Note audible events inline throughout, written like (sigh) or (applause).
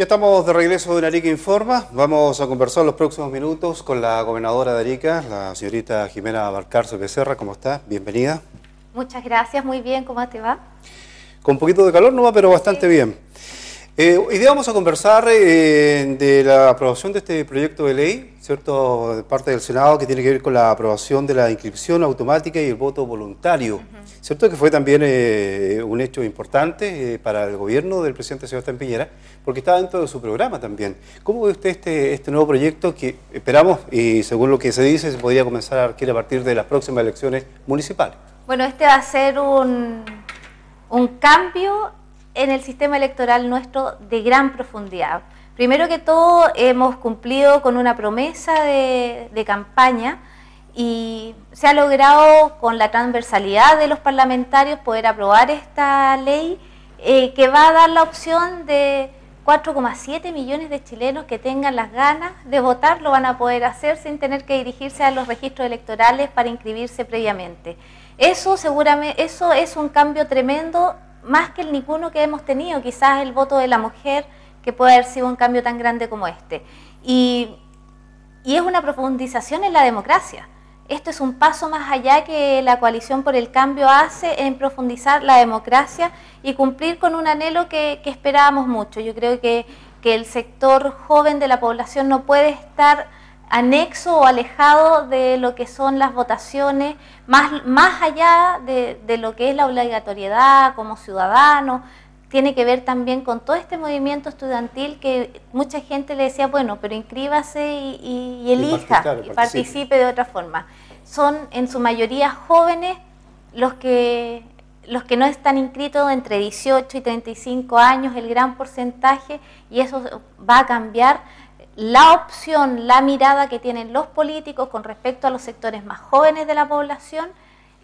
Ya estamos de regreso en Arica Informa. Vamos a conversar los próximos minutos con la gobernadora de Arica, la señorita Jimena Barcarzo Becerra. ¿Cómo está? Bienvenida. Muchas gracias, muy bien. ¿Cómo te va? Con un poquito de calor no va, pero bastante bien. Eh, hoy día vamos a conversar eh, de la aprobación de este proyecto de ley, ¿cierto?, de parte del Senado, que tiene que ver con la aprobación de la inscripción automática y el voto voluntario. ¿Cierto? Que fue también eh, un hecho importante para el gobierno del presidente Sebastián Piñera, porque estaba dentro de su programa también. ¿Cómo ve usted este, este nuevo proyecto que esperamos, y según lo que se dice, se podría comenzar a adquirir a partir de las próximas elecciones municipales? Bueno, este va a ser un, un cambio en el sistema electoral nuestro de gran profundidad. Primero que todo, hemos cumplido con una promesa de, campaña y se ha logrado con la transversalidad de los parlamentarios poder aprobar esta ley eh, que va a dar la opción de 4,7 millones de chilenos que tengan las ganas de votar, lo van a poder hacer sin tener que dirigirse a los registros electorales para inscribirse previamente. Eso seguramente, eso es un cambio tremendo más que el ninguno que hemos tenido, quizás el voto de la mujer, que puede haber sido un cambio tan grande como este. Y, es una profundización en la democracia. Esto es un paso más allá que la coalición por el cambio hace en profundizar la democracia y cumplir con un anhelo que, esperábamos mucho. Yo creo que, que el sector joven de la población no puede estar anexo o alejado de lo que son las votaciones, más, más allá de, lo que es la obligatoriedad como ciudadano, tiene que ver también con todo este movimiento estudiantil que mucha gente le decía, bueno, pero inscríbase y, elija y, participe de otra forma. Son en su mayoría jóvenes los que, los que no están inscritos entre 18 y 35 años, el gran porcentaje, y eso va a cambiar la opción, la mirada que tienen los políticos con respecto a los sectores más jóvenes de la población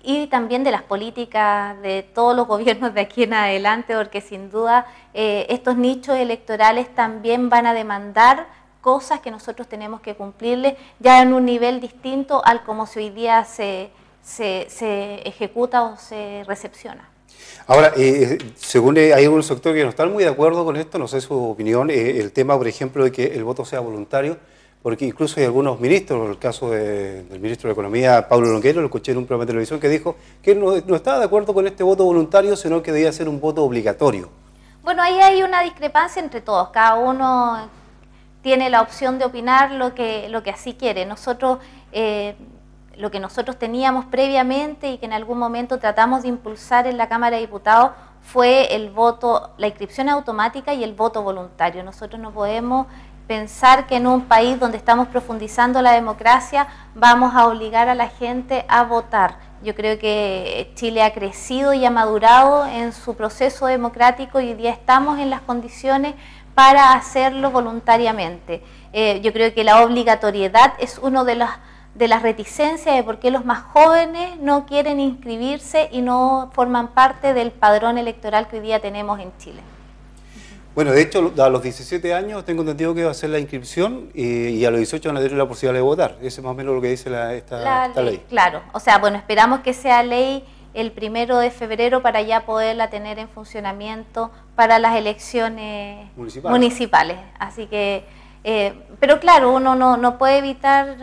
y también de las políticas de todos los (laughs) gobiernos de aquí en adelante, porque sin duda eh, estos nichos electorales también van a demandar cosas que nosotros tenemos que cumplirles ya en un nivel distinto al como hoy día se, se ejecuta o se recepciona. Ahora, eh, según hay algunos sectores que no están muy de acuerdo con esto, no sé su opinión, eh, el tema, por ejemplo, de que el voto sea voluntario, porque incluso hay algunos ministros, el caso del ministro de Economía, Pablo Longuero, lo escuché en un programa de televisión, que dijo que no, no estaba de acuerdo con este voto voluntario, sino que debía ser un voto obligatorio. Bueno, ahí hay una discrepancia entre todos, cada uno tiene la opción de opinar lo que, así quiere. Nosotros... Eh, lo que nosotros teníamos previamente y que en algún momento tratamos de impulsar en la Cámara de Diputados fue el voto, la inscripción automática y el voto voluntario. Nosotros no podemos pensar que en un país donde estamos profundizando la democracia vamos a obligar a la gente a votar. Yo creo que Chile ha crecido y ha madurado en su proceso democrático y hoy día estamos en las condiciones para hacerlo voluntariamente. Eh, yo creo que la obligatoriedad es uno de los de la reticencia de por qué los más jóvenes no quieren inscribirse y no forman parte del padrón electoral que hoy día tenemos en Chile. Bueno, de hecho, a los 17 años tengo entendido que va a ser la inscripción y, a los 18 van a tener la posibilidad de votar. Ese es más o menos lo que dice la, esta, ley, Claro, o sea, bueno, esperamos que sea ley el primero de febrero para ya poderla tener en funcionamiento para las elecciones municipales. Así que, eh, pero claro, uno no, no puede evitar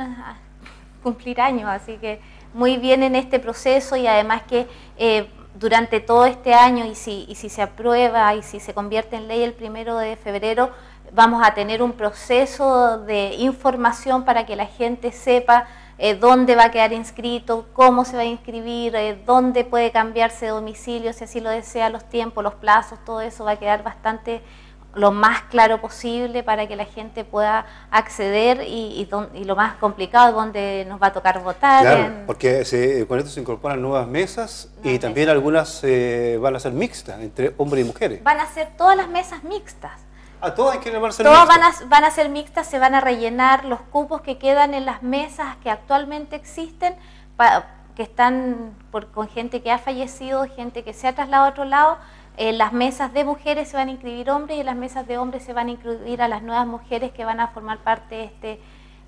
cumplir años, así que muy bien en este proceso y además que eh, durante todo este año y si, y si se aprueba y si se convierte en ley el primero de febrero, vamos a tener un proceso de información para que la gente sepa eh, dónde va a quedar inscrito, cómo se va a inscribir, eh, dónde puede cambiarse de domicilio, si así lo desea, los tiempos, los plazos, todo eso va a quedar bastante lo más claro posible para que la gente pueda acceder y, lo más complicado es donde nos va a tocar votar. Claro, porque con esto se incorporan nuevas mesas y también algunas eh, van a ser mixtas entre hombres y mujeres. Van a ser todas las mesas mixtas. ¿A todas quieren ser Todas van a, van a ser mixtas, se van a rellenar los cupos que quedan en las mesas que actualmente existen, que están con gente que ha fallecido, gente que se ha trasladado a otro lado, en las mesas de mujeres se van a inscribir hombres y en las mesas de hombres se van a incluir a las nuevas mujeres que van a formar parte de este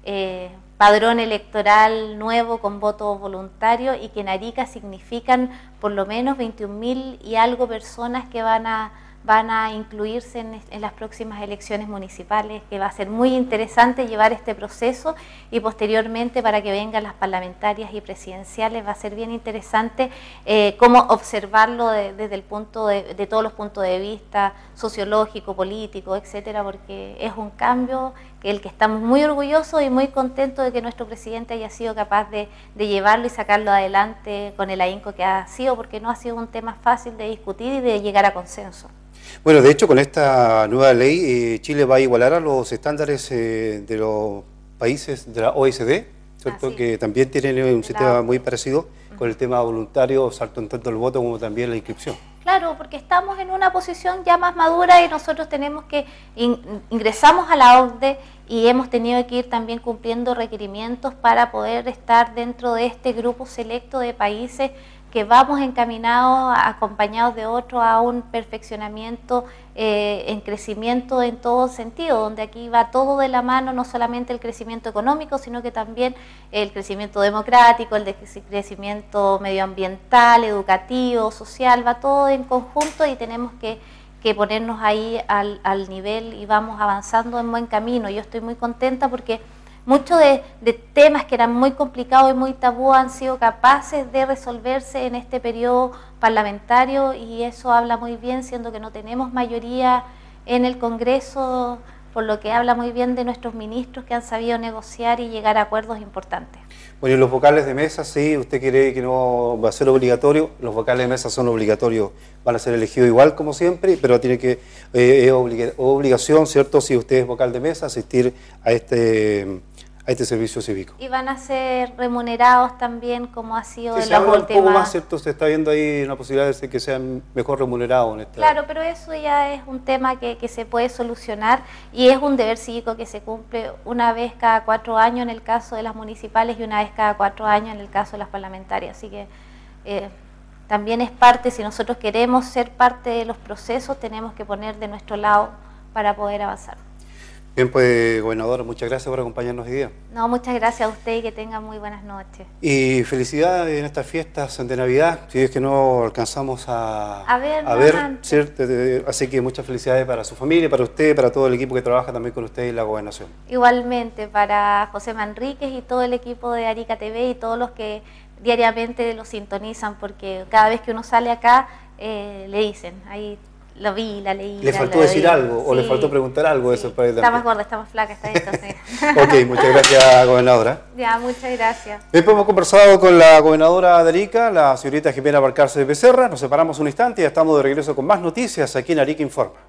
eh, padrón electoral nuevo con voto voluntario y que en Arica significan por lo menos 21 mil y algo personas que van a van a incluirse en, las próximas elecciones municipales, que va a ser muy interesante llevar este proceso y posteriormente para que vengan las parlamentarias y presidenciales va a ser bien interesante eh, cómo observarlo desde el punto de, de, todos los puntos de vista sociológico, político, etcétera, porque es un cambio el que estamos muy orgullosos y muy contentos de que nuestro presidente haya sido capaz de, llevarlo y sacarlo adelante con el ahínco que ha sido, porque no ha sido un tema fácil de discutir y de llegar a consenso. Bueno, de hecho, con esta nueva ley, eh, Chile va a igualar a los estándares eh, de los países de la OECD, ¿cierto? que también tienen un sistema muy parecido con el tema voluntario, salto en tanto el voto como también la inscripción. Claro, porque estamos en una posición ya más madura y nosotros tenemos que ingresamos a la OCDE y hemos tenido que ir también cumpliendo requerimientos para poder estar dentro de este grupo selecto de países que vamos encaminados, acompañados de otros, a un perfeccionamiento eh, en crecimiento en todo sentido, donde aquí va todo de la mano, no solamente el crecimiento económico, sino que también el crecimiento democrático, el crecimiento medioambiental, educativo, social, va todo en conjunto y tenemos que, ponernos ahí al, al nivel y vamos avanzando en buen camino. Yo estoy muy contenta porque Muchos de, temas que eran muy complicados y muy tabú han sido capaces de resolverse en este periodo parlamentario y eso habla muy bien, siendo que no tenemos mayoría en el Congreso, por lo que habla muy bien de nuestros ministros que han sabido negociar y llegar a acuerdos importantes. Bueno, y los vocales de mesa, sí, usted quiere que no va a ser obligatorio, los vocales de mesa son obligatorios, van a ser elegidos igual como siempre, pero tiene que, eh, es obligación, ¿cierto? Si usted es vocal de mesa, asistir a este a este servicio cívico. Y van a ser remunerados también como ha sido en la última... Un poco más, ¿cierto? Se está viendo ahí una posibilidad de que sean mejor remunerados en esta... Claro, pero eso ya es un tema que, que, se puede solucionar y es un deber cívico que se cumple una vez cada cuatro años en el caso de las municipales y una vez cada cuatro años en el caso de las parlamentarias. Así que eh, también es parte, si nosotros queremos ser parte de los procesos, tenemos que poner de nuestro lado para poder avanzar. Bien, pues, gobernador, muchas gracias por acompañarnos hoy día. No, muchas gracias a usted y que tenga muy buenas noches. Y felicidades en estas fiestas de Navidad, si es que no alcanzamos a, a ver, ¿cierto? Así que muchas felicidades para su familia, para usted, para todo el equipo que trabaja también con usted en la gobernación. Igualmente, para José Manríquez y todo el equipo de Arica TV y todos los que diariamente lo sintonizan, porque cada vez que uno sale acá, eh, le dicen, ahí lo vi, la leí. ¿Le faltó decir algo o le faltó preguntar algo de eso? Está más gorda, está más flaca, está esto, sí. (laughs) ok, muchas gracias, gobernadora. Ya, muchas gracias. Después hemos conversado con la gobernadora de Arica, la señorita Jimena Barcarce de Becerra. Nos separamos un instante y ya estamos de regreso con más noticias aquí en Arica Informa.